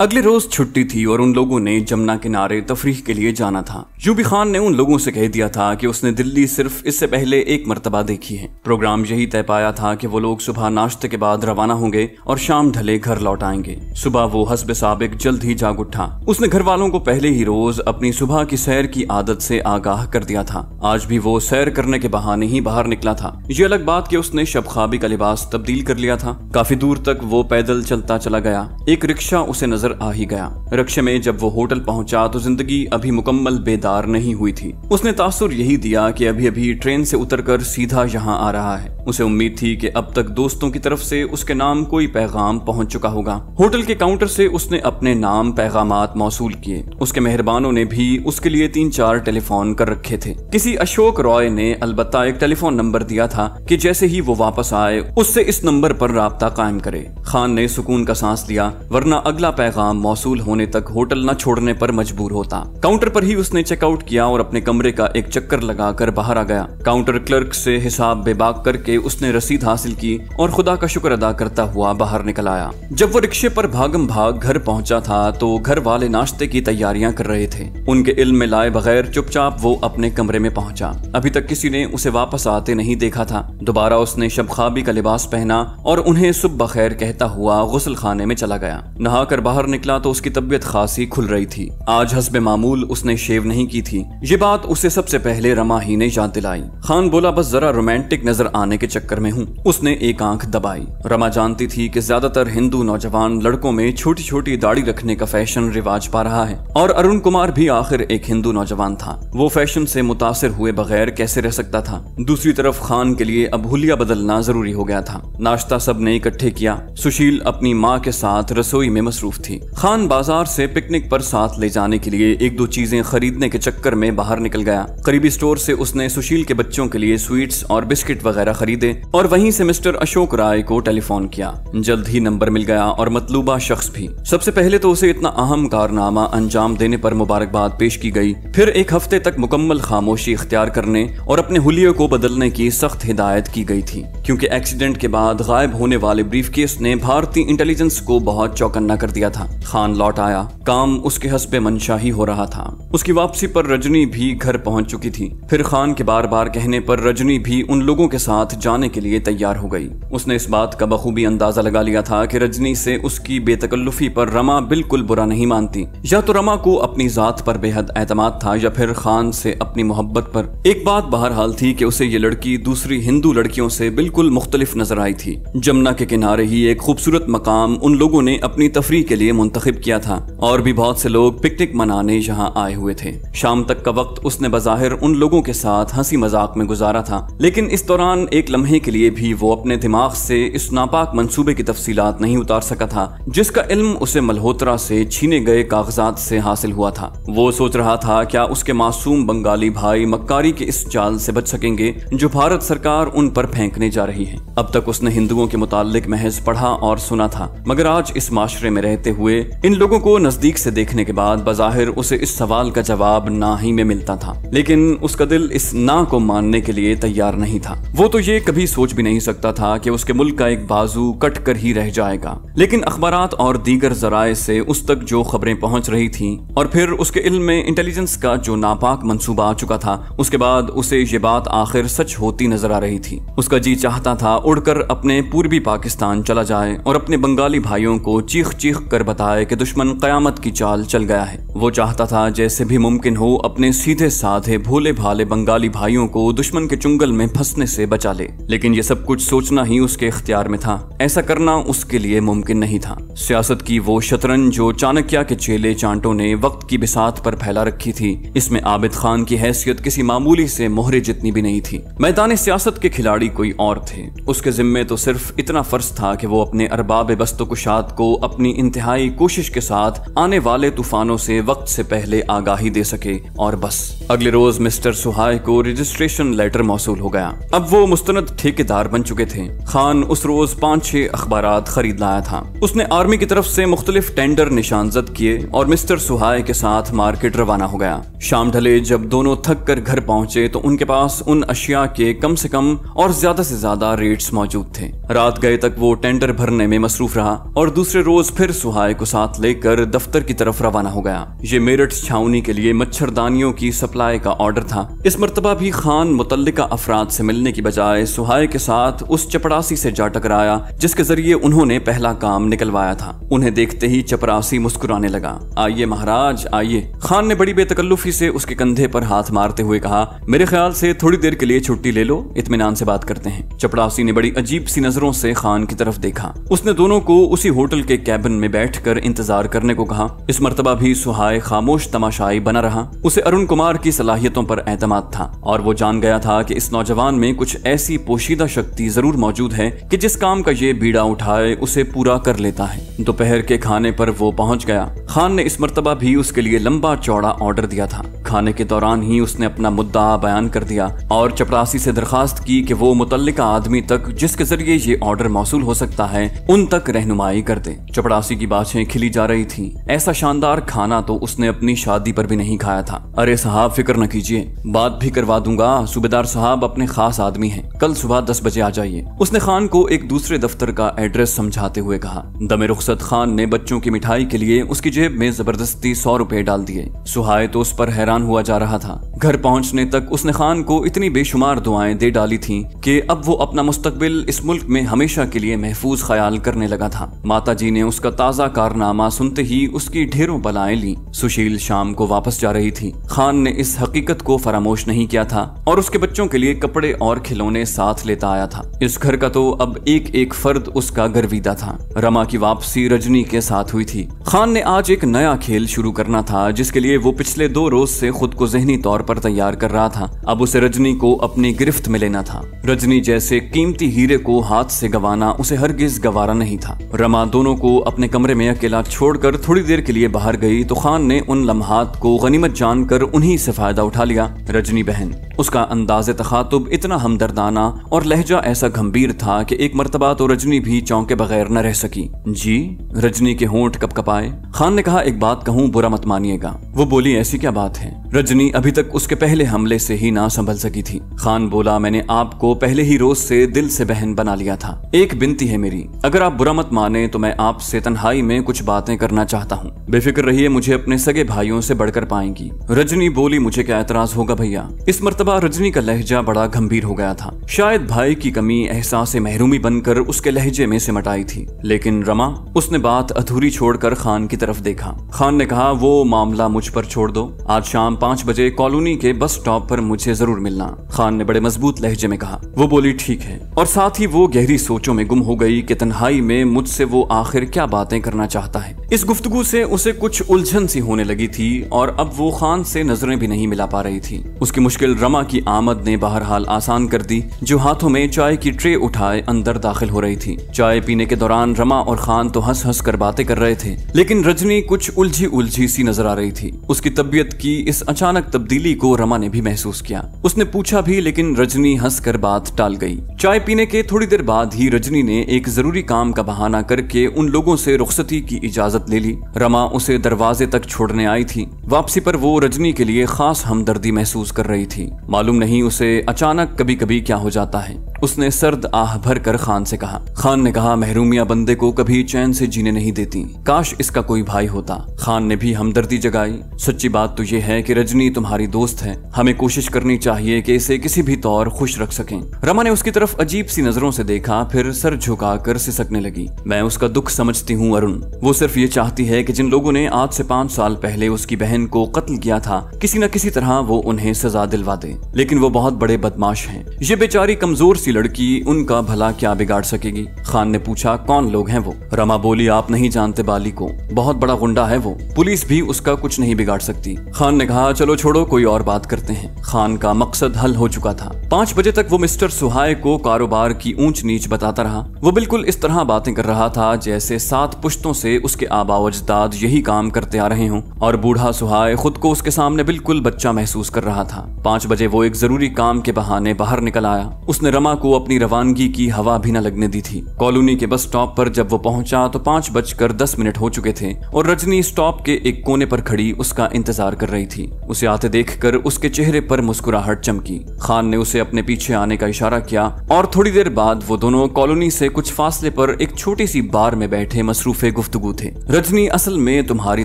अगले रोज छुट्टी थी और उन लोगों ने जमुना किनारे तफरीह के लिए जाना था। यूबी खान ने उन लोगों से कह दिया था कि उसने दिल्ली सिर्फ़ इससे पहले एक मरतबा देखी है। प्रोग्राम यही तय पाया था कि वो लोग सुबह नाश्ते के बाद रवाना होंगे और शाम ढले घर लौट आएँगे। सुबह वो हसब सबक जल्द ही जाग उठा। उसने घर वालों को पहले ही रोज अपनी सुबह की सैर की आदत से आगाह कर दिया था। आज भी वो सैर करने के बहाने ही बाहर निकला था। ये अलग बात कि उसने शब खाबी का लिबास तब्दील कर लिया था। काफ़ी दूर तक वो पैदल चलता चला गया। एक रिक्शा उसे नज़र आ ही गया। रिक्शे में जब वो होटल पहुँचा तो ज़िंदगी अभी मुकम्मल बेदार नहीं हुई थी। उसने तासुर यही दिया कि अभी अभी ट्रेन से उतरकर सीधा यहाँ आ रहा है। उसे उम्मीद थी कि अब तक दोस्तों की तरफ़ से उसके नाम कोई पैगाम पहुँच चुका होगा। होटल के काउंटर से उसने अपने नाम पैगाम मौसूल किए। उसके मेहरबानों ने भी उसके लिए तीन चार टेलीफोन कर रखे थे। किसी अशोक रॉय ने अलबत्ता एक टेलीफोन नंबर दिया था कि जैसे ही वो वापस आए, उससे इस नंबर पर रबता कायम करे। खान ने सुकून का सांस लिया, वरना अगला पैगाम मौसूल होने तक होटल न छोड़ने पर मजबूर होता। काउंटर पर ही उसने चेकआउट किया और अपने कमरे का एक चक्कर लगाकर बाहर आ गया। काउंटर क्लर्क से हिसाब बेबाक करके उसने रसीद हासिल की और खुदा का शुक्र अदा करता हुआ बाहर निकल आया। जब वो रिक्शे पर भागम भाग घर पहुँचा था तो घर वाले नाश्ते की तैयारियाँ कर रहे थे। उनके इल्म में लाए बगैर चुपचाप वो अपने कमरे में पहुँचा। अभी तक किसी ने उसे वापस आते नहीं देखा था। दोबारा उसने शबखाबी का लिबास पहना और उन्हें सुबह खैर कहता हुआ गुसल खाने में चला गया। नहाकर बाहर निकला तो उसकी तबीयत खासी खुल रही थी। आज हसब मामूल उसने शेव नहीं की थी। ये बात उसे सबसे पहले रमा ही ने याद दिलाई। खान बोला, बस जरा रोमांटिक नज़र आने के चक्कर में हूँ। उसने एक आँख दबाई। रमा जानती थी कि ज़्यादातर हिंदू नौजवान लड़कों में छोटी छोटी दाढ़ी रखने का फ़ैशन रिवाज पा रहा है, और अरुण कुमार भी आखिर एक हिंदू नौजवान था। वो फ़ैशन से मुतासर हुए बगैर कैसे रह सकता था? दूसरी तरफ़ खान के लिए अब हुलिया बदलना ज़रूरी हो गया था। नाश्ता सबने इकट्ठे किया। सुशील अपनी माँ के साथ रसोई में मसरूफ थी। खान बाज़ार से पिकनिक पर साथ ले जाने के लिए एक दो चीज़ें खरीदने के चक्कर में बाहर निकल गया। करीबी स्टोर से उसने सुशील के बच्चों के लिए स्वीट्स और बिस्किट वगैरह खरीदे और वहीं से मिस्टर अशोक राय को टेलीफोन किया। जल्द ही नंबर मिल गया और मतलूबा शख्स भी। सबसे पहले तो उसे इतना अहम कारनामा अंजाम देने पर मुबारकबाद पेश की गई। फिर एक हफ़्ते तक मुकम्मल खामोशी इख्तियार करने और अपने हुलिये को बदलने की सख्त हिदायत की गई थी। क्योंकि एक्सीडेंट के बाद गायब होने वाले ब्रीफ केस ने भारतीय इंटेलिजेंस को बहुत चौकन्ना कर दिया था। खान लौट आया। काम उसके हसबे मंशा ही हो रहा था। उसकी वापसी पर रजनी भी घर पहुँच चुकी थी। फिर खान के बार बार कहने पर रजनी भी उन लोगों के साथ जाने के लिए तैयार हो गई। उसने इस बात का बखूबी अंदाज़ा लगा लिया था कि रजनी से उसकी बेतकल्लुफी पर रमा बिल्कुल बुरा नहीं मानती। या तो रमा को अपनी जात पर बेहद एतमाद था, या फिर खान से अपनी मोहब्बत पर। एक बात बहरहाल थी कि उसे ये लड़की दूसरी हिंदू लड़कियों से बिल्कुल मुख्तलिफ़ नज़र आई थी। जमुना के किनारे ही एक खूबसूरत मकाम उन लोगों ने अपनी तफरी के लिए मुंतखब किया था और भी बहुत से लोग पिकनिक मनाने यहाँ आए हुए थे। शाम तक का वक्त उसने बाहिर उन लोगों के साथ हँसी मज़ाक में गुजारा था। लेकिन इस दौरान एक लम्हे के लिए भी वो अपने दिमाग से इस नापाक मंसूबे की तफसीलात नहीं उतार सका था, जिसका इल्म उसे मल्होत्रा से छीने गए कागजात से हासिल हुआ था। वो सोच रहा था, क्या उसके मासूम बंगाली भाई मक्कारी के इस चाल से बच सकेंगे, जो भारत सरकार उन पर फेंकने जा रही है। अब तक उसने हिंदुओं के मुतालिक महज पढ़ा और सुना था, मगर आज इस माशरे में रहते हुए इन लोगों को नज़दीक से देखने के बाद बाहिर उसे इस सवाल का जवाब ना ही में मिलता था। लेकिन उसका दिल इस ना को मानने के लिए तैयार नहीं था। वो तो ये कभी सोच भी नहीं सकता था कि उसके मुल्क का एक बाजू कट कर ही रह जाएगा। लेकिन अखबार और दीगर जराए से उस तक जो खबरें पहुँच रही थी, और फिर उसके इल्म में इंटेलिजेंस का जो नापाक मंसूबा आ चुका था, उसके बाद उसे ये बात आखिर सच होती नज़र आ रही थी। उसका जी चाहता था उड़कर अपने पूर्वी पाकिस्तान चला जाए और अपने बंगाली भाइयों को चीख चीख कर बताए कि दुश्मन कयामत की चाल चल गया है। वो चाहता था जैसे भी मुमकिन हो अपने सीधे साधे भोले भाले बंगाली भाइयों को दुश्मन के चुंगल में फंसने से बचा ले। लेकिन ये सब कुछ सोचना ही उसके इख्तियार में था। ऐसा करना उसके लिए मुमकिन नहीं था। सियासत की वो शतरंज जो चाणक्य के चेले चांटों ने वक्त की बिसात पर फैला रखी थी, इसमें आबिद खान की हैसियत किसी मामूली से मोहरे जितनी भी नहीं थी। मैदान सियासत के खिलाड़ी कोई और थे। उसके जिम्मे तो सिर्फ़ इतना फ़र्ज़ था कि वो अपने अरबाब बस्तुकुशात को अपनी इंतहाई कोशिश के साथ आने वाले तूफानों से वक्त से पहले आगाही दे सके। और बस, अगले रोज मिस्टर सुहाय को रजिस्ट्रेशन लेटर मौसू हो गया। अब वो मुस्तनद ठेकेदार बन चुके थे। खान उस रोज पाँच छह अखबार खरीद लाया था। उसने आर्मी की तरफ़ से मुख्तलिफ़ टेंडर निशानजद किए और मिस्टर सुहाय के साथ मार्केट रवाना हो गया। शाम ढले जब दोनों थक कर घर पहुँचे तो उनके पास उन अशिया के कम से कम और ज़्यादा से ज़्यादा रेट्स मौजूद थे। रात गए तक वो टेंडर भरने में मसरूफ रहा और दूसरे रोज फिर सुहाय सुहाय को साथ लेकर दफ्तर की तरफ़ रवाना हो गया। ये मेरठ छावनी के लिए मच्छरदानियों की सप्लाई का ऑर्डर था। इस मरतबा भी खान मुतल अफराद से मिलने की बजाय सुहाय के साथ उस चपरासी से जा टकराया, जिसके ज़रिए उन्होंने पहला काम निकलवाया था। उन्हें देखते ही चपरासी मुस्कुराने लगा। आइए महाराज, आइए। खान ने बड़ी बेतकल्लुफी से उसके कंधे पर हाथ मारते हुए कहा, मेरे ख्याल से थोड़ी देर के लिए छुट्टी ले लो इतमान से बात करते हैं। चपड़ासी ने बड़ी अजीब सी नज़रों से खान की तरफ़ देखा। उसने दोनों को उसी होटल के कैबिन में बैठकर इंतज़ार करने को कहा। इस मरतबा भी सुहाय खामोश तमाशाई बना रहा। उसे अरुण कुमार की सलाहियतों पर एतमाद था और वो जान गया था कि इस नौजवान में कुछ ऐसी पोशीदा शक्ति ज़रूर मौजूद है कि जिस काम का ये बीड़ा उठाए, उसे पूरा कर लेता है। दोपहर के खाने पर वो पहुँच गया। खान ने इस मरतबा भी उसके लिए लंबा चौड़ा ऑर्डर दिया था। खाने के दौरान ही उसने अपना मुद्दा बयान कर दिया और चपरासी से दरखास्त की कि वो मुतल आदमी तक जिसके ज़रिए ये ऑर्डर मौसू हो सकता है, उन तक रहनुमाई कर दे। चपड़ासी की बातें खिली जा रही थी। ऐसा शानदार खाना तो उसने अपनी शादी पर भी नहीं खाया था। अरे साहब, फ़िक्र न कीजिए। बात भी करवा दूँगा। सूबेदार साहब अपने खास आदमी हैं। कल सुबह दस बजे आ जाइए। उसने खान को एक दूसरे दफ्तर का एड्रेस समझाते हुए कहा। दमे रुखसत खान ने बच्चों की मिठाई के लिए उसकी जेब में ज़बरदस्ती सौ रुपए डाल दिए। सुहाय तो उस पर हैरान हुआ जा रहा था। घर पहुँचने तक उसने खान को इतनी बेशुमार दुआएँ दे डाली थी कि अब वो अपना मुस्तकबिल इस मुल्क में हमेशा के लिए महफूज ख्याल करने लगा था। माता ने उसका ताज़ा कारनामा सुनते ही उसकी ढेरों बलाएँ ली। सुशील शाम को वापस जा रही थी। खान ने इस हकीकत को फरामोश नहीं किया था और उसके बच्चों के लिए कपड़े और खिलौने साथ लेता आया था। इस घर का तो अब एक एक फर्द उसका गर्विदा था। रमा की वापसी रजनी के साथ हुई थी। खान ने आज एक नया खेल शुरू करना था, जिसके लिए वो पिछले दो रोज से खुद को जहनी तौर पर तैयार कर रहा था। अब उसे रजनी को अपनी गिरफ्त में लेना था। रजनी जैसे कीमती हीरे को हाथ से गवाना उसे हरगिज गवारा नहीं था। रमा दोनों को अपने कमरे में अकेला छोड़कर थोड़ी देर के लिए बाहर गई तो खान ने उन लम्हात को गनीमत जानकर उन्हीं से फ़ायदा उठा लिया। रजनी बहन, उसका अंदाज तखातुब इतना हमदर्दाना और लहजा ऐसा गंभीर था कि एक मरतबा तो रजनी भी चौंके बगैर न रह सकी। जी, रजनी के होंठ कप कपाए खान ने कहा, एक बात कहूँ, बुरा मत मानिएगा। वो बोली, ऐसी क्या बात है? रजनी अभी तक उसके पहले हमले से ही ना संभल सकी थी। खान बोला, मैंने आपको पहले ही रोज से दिल से बहन बना लिया था। एक बिनती है मेरी। अगर आप बुरा मत माने तो मैं आपसे तन्हाई में कुछ बातें करना चाहता हूँ। बेफिक्र रहिए, मुझे अपने सगे भाइयों से बढ़कर पाएँगी। रजनी बोली, मुझे क्या एतराज़ होगा भैया? इस मरतबा रजनी का लहजा बड़ा गंभीर हो गया था। शायद भाई की कमी एहसास महरूमी बनकर उसके लहजे में सिमट आई थी। लेकिन रमा, उसने बात अधूरी छोड़कर खान की तरफ़ देखा। खान ने कहा, वो मामला मुझ पर छोड़ दो। आज शाम पाँच बजे कॉलोनी के बस स्टॉप पर मुझे ज़रूर मिलना, खान ने बड़े मज़बूत लहजे में कहा। वो बोली, ठीक है। और साथ ही वो गहरी सोचों में गुम हो गई कि तन्हाई में मुझसे वो आखिर क्या बातें करना चाहता है। इस गुफ्तगु से उसे कुछ उलझन सी होने लगी थी और अब वो खान से नज़रें भी नहीं मिला पा रही थी। उसकी मुश्किल रमा की आमद ने बहरहाल आसान कर दी, जो हाथों में चाय की ट्रे उठाए अंदर दाखिल हो रही थी। चाय पीने के दौरान रमा और खान तो हंस हंस कर बातें कर रहे थे, लेकिन रजनी कुछ उलझी उलझी सी नज़र आ रही थी। उसकी तबीयत की इस अचानक तब्दीली को रमा ने भी महसूस किया। उसने पूछा भी, लेकिन रजनी हंसकर बात टाल गई। चाय पीने के थोड़ी देर बाद ही रजनी ने एक ज़रूरी काम का बहाना करके उन लोगों से रुखसती की इजाज़त ले ली। रमा उसे दरवाजे तक छोड़ने आई थी। वापसी पर वो रजनी के लिए खास हमदर्दी महसूस कर रही थी। मालूम नहीं उसे अचानक कभी कभी क्या हो जाता है। उसने सर्द आह भर कर खान से कहा। खान ने कहा, महरूमिया बंदे को कभी चैन से जीने नहीं देती। काश इसका कोई भाई होता। खान ने भी हमदर्दी जगाई। सच्ची बात तो ये है कि रजनी तुम्हारी दोस्त है। हमें कोशिश करनी चाहिए कि इसे किसी भी तौर खुश रख सकें। रमा ने उसकी तरफ़ अजीब सी नज़रों से देखा, फिर सर झुकाकर सिसकने लगी। मैं उसका दुख समझती हूँ, अरुण। वो सिर्फ़ ये चाहती है कि जिन लोगों ने आज से पाँच साल पहले उसकी बहन को कत्ल किया था, किसी न किसी तरह वो उन्हें सजा दिलवा दे। लेकिन वो बहुत बड़े बदमाश हैं। ये बेचारी कमज़ोर सी लड़की, उनका भला क्या बिगाड़ सकेगी? खान ने पूछा, कौन लोग हैं वो? रमा बोली, आप नहीं जानते बाली को। बहुत बड़ा गुंडा है वो। पुलिस भी उसका कुछ नहीं बिगाड़ सकती। खान ने कहा चलो छोड़ो, कोई और बात करते हैं। खान का मकसद हल हो चुका था। पाँच बजे तक वो मिस्टर सुहाय को कारोबार की ऊंच नीच बताता रहा। वो बिल्कुल इस तरह बातें कर रहा था, जैसे सात पुश्तों से उसके आबा अजदाद यही काम करते आ रहे हों, और बूढ़ा सुहाय खुद को उसके सामने बिल्कुल बच्चा महसूस कर रहा था। पाँच बजे वो एक ज़रूरी काम के बहाने बाहर निकल आया। उसने रमा को अपनी रवानगी की हवा भी न लगने दी थी। कॉलोनी के बस स्टॉप पर जब वो पहुँचा तो पाँच बजकर दस मिनट हो चुके थे, और रजनी स्टॉप के एक कोने पर खड़ी उसका इंतज़ार कर रही थी। उसे आते देखकर उसके चेहरे पर मुस्कुराहट चमकी। खान ने उसे अपने पीछे आने का इशारा किया और थोड़ी देर बाद वो दोनों कॉलोनी से कुछ फासले पर एक छोटी सी बार में बैठे मसरूफे गुफ्तगू थे। रजनी, असल में तुम्हारी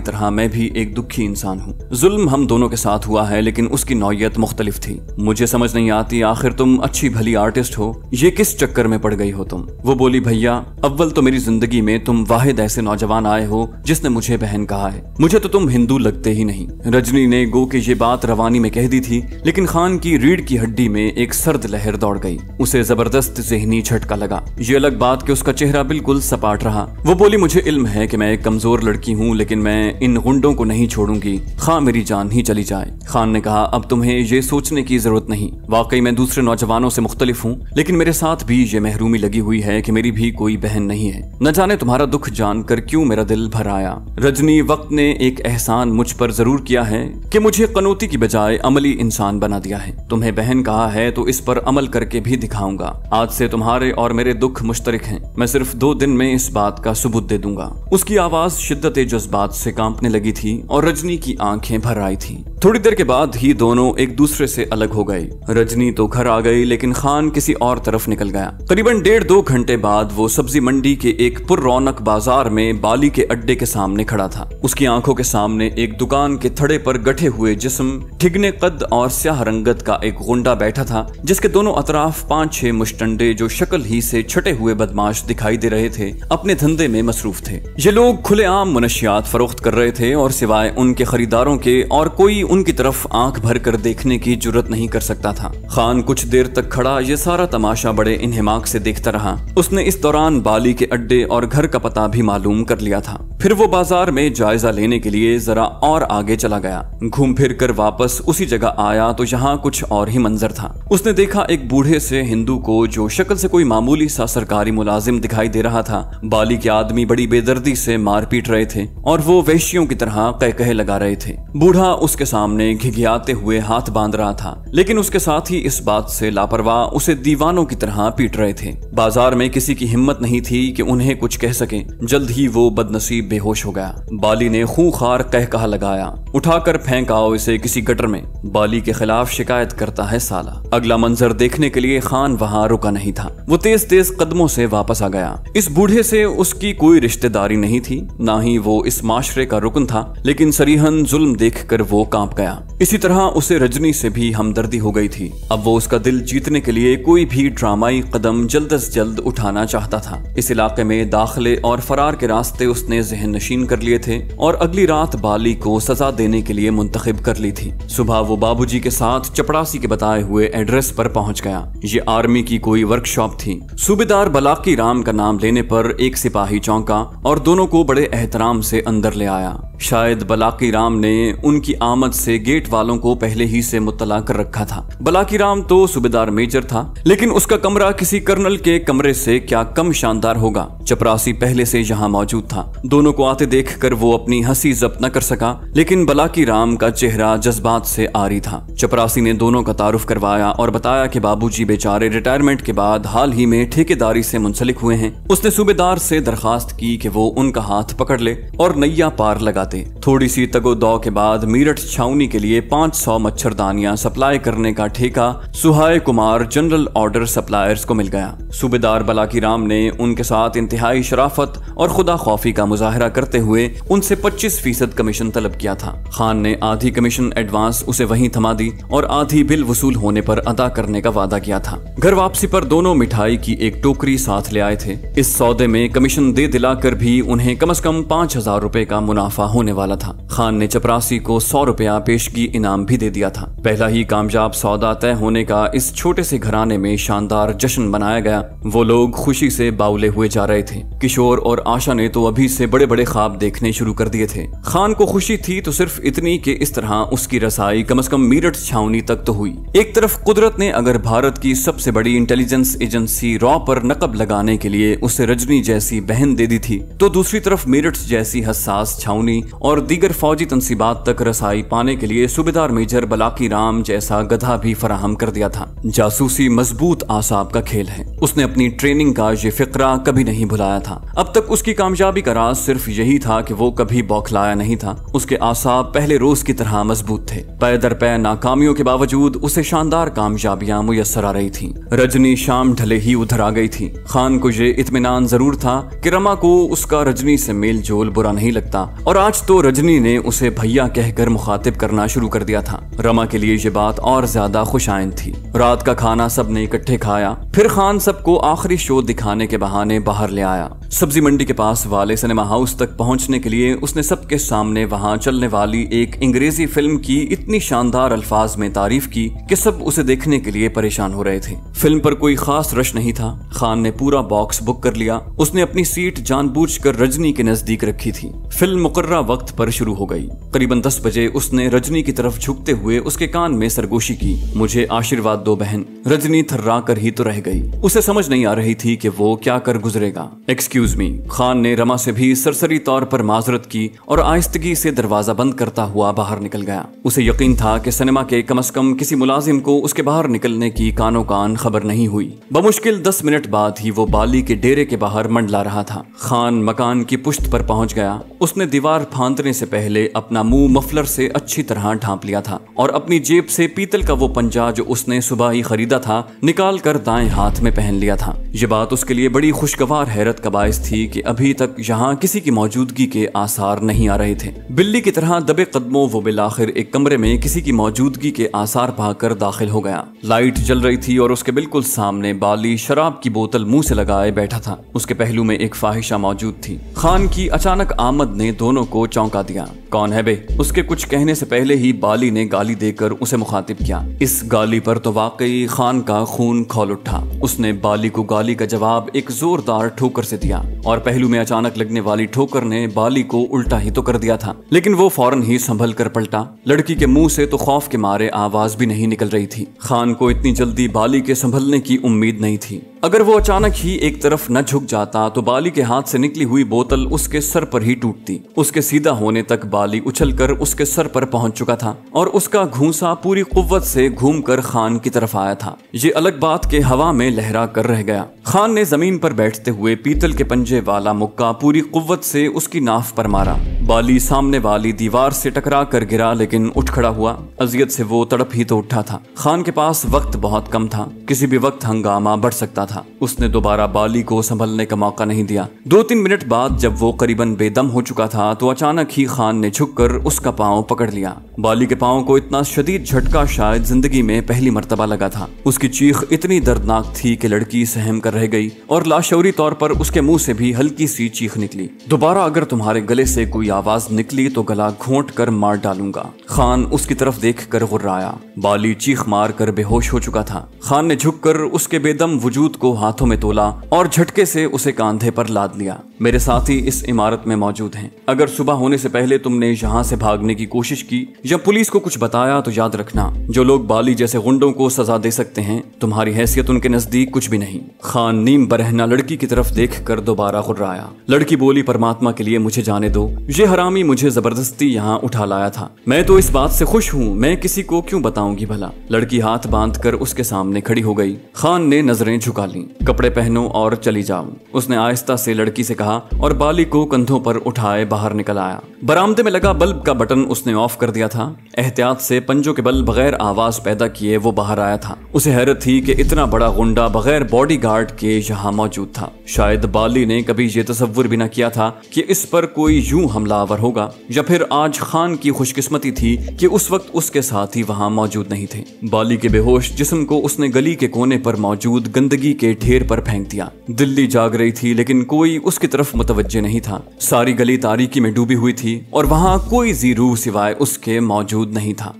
तरह मैं भी एक दुखी इंसान हूँ। जुल्म हम दोनों के साथ हुआ है, लेकिन उसकी नौयत मुख्तलिफ़ थी। मुझे समझ नहीं आती आखिर तुम अच्छी भली आर्टिस्ट हो। ये किस चक्कर में पड़ गई हो तुम? वो बोली, भैया, अव्वल तो मेरी ज़िंदगी में तुम वाहिद ऐसे नौजवान आए हो जिसने मुझे बहन कहा है। मुझे तो तुम हिंदू लगते ही नहीं। रजनी ने गो के ये बात रवानी में कह दी थी, लेकिन खान की रीढ़ की हड्डी में एक सर्द लहर दौड़ गई। उसे ज़बरदस्त जहनी झटका लगा। ये अलग बात कि उसका चेहरा बिल्कुल सपाट रहा। वो बोली, मुझे इल्म है कि मैं एक कमज़ोर लड़की हूँ, लेकिन मैं इन गुंडों को नहीं छोड़ूँगी। खां मेरी जान ही चली जाए। खान ने कहा, अब तुम्हें ये सोचने की ज़रूरत नहीं। वाकई मैं दूसरे नौजवानों से मुख्तलिफ़ हूँ, लेकिन मेरे साथ भी ये महरूमी लगी हुई है कि मेरी भी कोई बहन नहीं है। न जाने तुम्हारा दुख जानकर क्यों मेरा दिल भर आया? रजनी वक्त ने एक एहसान मुझ पर ज़रूर किया है कि मुझे कनौती की बजाय अमली इंसान बना दिया है। तुम्हें बहन कहा है तो इस पर अमल करके भी दिखाऊँगा। आज से तुम्हारे और मेरे दुख मुश्तरक हैं। मैं सिर्फ़ दो दिन में इस बात का सबूत दे दूँगा। उसकी आवाज़ शिद्दत जज्बात से कांपने लगी थी और रजनी की आँखें भर आई थी। थोड़ी देर के बाद ही दोनों एक दूसरे से अलग हो गए। रजनी तो घर आ गई, लेकिन खान किसी और तरफ़ निकल गया। करीबन डेढ़ दो घंटे बाद वो सब्ज़ी मंडी के एक पुर रौनक बाज़ार में बाली के अड्डे के सामने खड़ा था। उसकी आँखों के सामने एक दुकान के थड़े पर गठे हुए जिस्म, ठिगने कद और स्याह रंगत का एक गुंडा बैठा था, जिसके दोनों अतराफ पाँच छह मुस्टंडे जो शक्ल ही से छटे हुए बदमाश दिखाई दे रहे थे, अपने धंधे में मसरूफ थे। ये लोग खुलेआम मनशियात फरोख्त कर रहे थे, और सिवाय उनके खरीदारों के और कोई उनकी तरफ़ आँख भर कर देखने की ज़रूरत नहीं कर सकता था। खान कुछ देर तक खड़ा, ये सारा तमाशा बड़े इन्हेमाक से देखता रहा। उसने इस दौरान बाली के अड्डे और घर का पता भी मालूम कर लिया था। फिर वो बाज़ार में जायजा लेने के लिए जरा और आगे चला गया। घूम फिर कर वापस उसी जगह आया तो यहाँ कुछ और ही मंजर था। उसने देखा एक बूढ़े से हिंदू को जो शक्ल से कोई मामूली सा सरकारी मुलाजिम दिखाई दे रहा था। बाली के आदमी बड़ी बेदर्दी से मार पीट रहे थे और वो वैश्यों की तरह कह लगा रहे थे। बूढ़ा उसके सामने घिघियाते हुए हाथ बाँध रहा था, लेकिन उसके साथ ही इस बात से लापरवाह उसे दीवानों की तरह पीट रहे थे। बाज़ार में किसी की हिम्मत नहीं थी कि उन्हें कुछ कह सके। जल्द ही वो बदनसीब बेहोश हो गया। बाली ने खूंखार कह कहा लगाया। उठाकर फेंक आओ इसे किसी गटर में। बाली के खिलाफ शिकायत करता है साला। अगला मंजर देखने के लिए खान वहाँ रुका नहीं था। वो तेज तेज कदमों से वापस आ गया। इस बूढ़े से उसकी कोई रिश्तेदारी नहीं थी। ना ही वो इस माशरे का रुकन था, लेकिन सरीहन जुल्म देख कर वो काँप गया। इसी तरह उसे रजनी से भी हमदर्दी हो गई थी। अब वो उसका दिल जीतने के लिए कोई भी ड्रामाई कदम जल्द अज जल्द उठाना चाहता था। इस इलाके में दाखिले और फरार के रास्ते उसने जहन नशीन कर लिए थे और अगली रात बाली को सजा देने के लिए मुंतखब कर ली थी। सुबह वो बाबूजी के साथ चपड़ासी के बताए हुए एड्रेस पर पहुँच गया। ये आर्मी की कोई वर्कशॉप थी। सूबेदार बलाकी राम का नाम लेने पर एक सिपाही चौंका और दोनों को बड़े एहतराम से अंदर ले आया। शायद बलाकी राम ने उनकी आमद से गेट वालों को पहले ही से मुतला कर रखा था। बलाकी राम तो सूबेदार मेजर था, लेकिन उसका कमरा किसी कर्नल के कमरे से क्या कम शानदार होगा? चपरासी पहले से यहाँ मौजूद था। दोनों को आते देख कर वो अपनी हँसी जब्त न कर सका, लेकिन बलाकी राम का चेहरा जज्बात से आरी था। चपरासी ने दोनों का तारुफ करवाया और बताया कि बाबूजी बेचारे रिटायरमेंट के बाद हाल ही में ठेकेदारी से मुंसलिक हुए हैं। उसने सूबेदार से दरखास्त की कि वो उनका हाथ पकड़ ले और नैया पार लगाते। थोड़ी सी तगो दौ के बाद मीरठ छावनी के लिए 500 मच्छरदानियाँ सप्लाई करने का ठेका Suhay Kumar general order suppliers को मिल गया। सूबेदार बलाकी राम ने उनके साथ इंतहाई शराफत और खुदा खौफी का मुजाहरा करते हुए उनसे 25 फ़ीसद कमीशन तलब किया था। खान ने आधी कमीशन एडवांस उसे वहीं थमा दी और आधी बिल वसूल होने पर अदा करने का वादा किया था। घर वापसी पर दोनों मिठाई की एक टोकरी साथ ले आए थे। इस सौदे में कमीशन दे दिलाकर भी उन्हें कम अज कम पाँच हज़ार रूपए का मुनाफा होने वाला था। खान ने चपरासी को सौ रुपया पेशगी इनाम भी दे दिया था। पहला ही कामयाब सौदा तय होने का इस छोटे से घराने में शानदार जश्न मनाया गया। वो लोग खुशी से बाउले हुए जा रहे रहे थे। किशोर और आशा ने तो अभी से बड़े बड़े ख्वाब देखने शुरू कर दिए थे। खान को खुशी थी तो सिर्फ़ इतनी कि इस तरह उसकी रसाई कम अज कम मीरठ छावनी तक तो हुई। एक तरफ़ कुदरत ने अगर भारत की सबसे बड़ी इंटेलिजेंस एजेंसी रॉ पर नकब लगाने के लिए उसे रजनी जैसी बहन दे दी थी तो दूसरी तरफ़ मेरठ जैसी हसास छावनी और दीगर फौजी तनसीबात तक रसाई पाने के लिए सूबेदार मेजर बलाकी राम जैसा गधा भी फराहम कर दिया था। जासूसी मज़बूत आसाब का खेल है। उसने अपनी ट्रेनिंग का ये फिक्रा कभी नहीं भुलाया था। अब तक उसकी कामयाबी का राज सिर्फ़ यही था कि वो कभी बौखलाया नहीं था। उसके आसाब पहले रोज की तरह मज़बूत थे। पै दर पै नाकामियों के बावजूद उसे शानदार कामयाबियाँ मुयसर आ रही थी। रजनी शाम ढले ही उधर आ गई थी। खान को ये इतमान ज़रूर था कि रमा को उसका रजनी से मेल जोल बुरा नहीं लगता। और आज तो रजनी ने उसे भैया कहकर मुखातिब करना शुरू कर दिया था। रमा के लिए ये बात और ज़्यादा खुशाइन थी। रात का खाना सबने इकट्ठे खाया। फिर खान सबको आखिरी शो दिखाने के बहाने बाहर ले आया। सब्ज़ी मंडी के पास वाले सिनेमा हाउस तक पहुँचने के लिए उसने सबके सामने वहाँ चलने वाली एक अंग्रेज़ी फ़िल्म की इतनी शानदार अल्फाज में तारीफ़ की कि सब उसे देखने के लिए परेशान हो रहे थे। फ़िल्म पर कोई खास रश नहीं था। खान ने पूरा बॉक्स बुक कर लिया। उसने अपनी सीट जानबूझकर रजनी के नज़दीक रखी थी। फ़िल्म मुकर्रा वक्त पर शुरू हो गई। करीबन दस बजे उसने रजनी की तरफ़ झुकते हुए उसके कान में सरगोशी की, मुझे आशीर्वाद दो बहन। रजनी थर्रा कर ही तो रह गई। उसे समझ नहीं आ रही थी कि वो क्या कर गुजरेगा। एक्सक्यूज मी खान ने रमा से भी सरसरी तौर पर माजरत की और आहिस्तगी से दरवाज़ा बंद करता हुआ बाहर निकल गया। उसे यकीन था कि सिनेमा के कम अज कम किसी मुलाजिम को उसके बाहर निकलने की कानो कान खबर नहीं हुई। बमुश्किल दस मिनट बाद ही वो बाली के डेरे के बाहर मंडला रहा था। खान मकान की पुश्त पर पहुँच गया। उसने दीवार फांदने से पहले अपना मुँह मफलर से अच्छी तरह ढांप लिया था और अपनी जेब से पीतल का वो पंजा जो उसने सुबह ही खरीदा था, निकाल कर दाएँ हाथ में पहन लिया था। ये बात उसके लिए बड़ी खुशगवार हैरत का बायस थी कि अभी तक यहाँ किसी की मौजूदगी के आसार नहीं आ रहे थे। बिल्ली की तरह दबे कदमों वो बिलाखिर एक कमरे में किसी की मौजूदगी के आसार पाकर दाखिल हो गया। लाइट जल रही थी और उसके बिल्कुल सामने बाली शराब की बोतल मुँह से लगाए बैठा था। उसके पहलू में एक फाहिशा मौजूद थी। खान की अचानक आमद ने दोनों को चौंका दिया। कौन है बे? उसके कुछ कहने से पहले ही बाली ने गाली देकर उसे मुखातिब किया। इस गाली पर तो वाकई खान का खून खोल उठा। उसने बाली को गाली का जवाब एक जोरदार ठोकर से दिया और पहलू में अचानक लगने वाली ठोकर ने बाली को उल्टा ही तो कर दिया था। लेकिन वो फ़ौरन ही संभल कर पलटा। लड़की के मुँह से तो खौफ के मारे आवाज़ भी नहीं निकल रही थी। खान को इतनी जल्दी बाली के संभलने की उम्मीद नहीं थी। अगर वो अचानक ही एक तरफ़ न झुक जाता तो बाली के हाथ से निकली हुई बोतल उसके सर पर ही टूटती। उसके सीधा होने तक बाली उछलकर उसके सर पर पहुँच चुका था और उसका घूसा पूरी कुव्वत से घूमकर खान की तरफ़ आया था। ये अलग बात के हवा में लहरा कर रह गया। खान ने ज़मीन पर बैठते हुए पीतल के पंजे वाला मुक्का पूरी कुव्वत से उसकी नाफ पर मारा। बाली सामने वाली दीवार से टकरा कर गिरा, लेकिन उठ खड़ा हुआ। अजियत से वो तड़प ही तो उठा था। खान के पास वक्त बहुत कम था। किसी भी वक्त हंगामा बढ़ सकता था। उसने दोबारा बाली को संभलने का मौका नहीं दिया। दो तीन मिनट बाद जब वो करीबन बेदम हो चुका था तो अचानक ही खान ने झुककर उसका पाँव पकड़ लिया। बाली के पाँव को इतना शदीद झटका शायद ज़िंदगी में पहली मरतबा लगा था। उसकी चीख इतनी दर्दनाक थी कि लड़की सहम कर रह गई, और लाशौरी तौर पर उसके मुँह से भी हल्की सी चीख निकली। दोबारा अगर तुम्हारे गले से कोई आवाज़ निकली तो गला घोंट कर मार डालूँगा। खान उसकी तरफ़ देख कर गुर्राया। बाली चीख मार कर बेहोश हो चुका था। खान ने झुककर उसके बेदम वजूद को हाथों में तोला और झटके से उसे कांधे पर लाद लिया। मेरे साथी इस इमारत में मौजूद हैं। अगर सुबह होने से पहले तुमने यहाँ से भागने की कोशिश की या पुलिस को कुछ बताया तो याद रखना, जो लोग बाली जैसे गुंडों को सजा दे सकते हैं, तुम्हारी हैसियत उनके नज़दीक कुछ भी नहीं। खान नीम बरहना लड़की की तरफ़ देख कर दोबारा गुर्राया। लड़की बोली, परमात्मा के लिए मुझे जाने दो। ये हरामी, मुझे ज़बरदस्ती यहाँ उठा लाया था। मैं तो इस बात से खुश हूँ, मैं किसी को क्यों बताऊँगी भला? लड़की हाथ बाँध कर उसके सामने खड़ी हो गई। खान ने नज़रें झुका ली। कपड़े पहनो और चली जाओ उसने आहिस्ता से लड़की से कहा और बाली को कंधों पर उठाए बाहर निकल आया। बरामदे में लगा बल्ब का बटन उसने ऑफ़ कर दिया था। एहतियात से पंजों के बल बगैर आवाज़ पैदा किए वो बाहर आया था। उसे हैरत थी कि इतना बड़ा गुंडा बगैर बॉडी गार्ड के यहाँ मौजूद था। शायद बाली ने कभी ये तस्वुर भी न किया था कि इस पर कोई यूँ हमलावर होगा, या फिर आज खान की खुशकिस्मती थी कि उस वक्त उसके साथ ही वहाँ मौजूद नहीं थे। बाली के बेहोश जिसम को उसने गली के कोने पर मौजूद गंदगी के ढेर पर फेंक दिया। दिल्ली जाग रही थी, लेकिन कोई उसकी तरफ़ मुतवजे नहीं था। सारी गली तारीकी में डूबी हुई थी, और वहाँ कोई जीरू सिवाय उसके मौजूद नहीं था।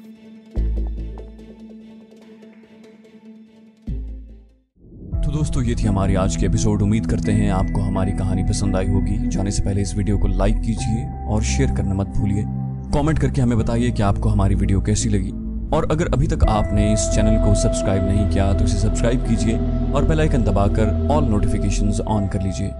दोस्तों, ये थी हमारी आज की एपिसोड उम्मीद करते हैं आपको हमारी कहानी पसंद आई होगी। जाने से पहले इस वीडियो को लाइक कीजिए और शेयर करना मत भूलिए। कमेंट करके हमें बताइए कि आपको हमारी वीडियो कैसी लगी। और अगर अभी तक आपने इस चैनल को सब्सक्राइब नहीं किया तो इसे सब्सक्राइब कीजिए और बेल आइकन दबाकर ऑल नोटिफिकेशंस ऑन कर लीजिए।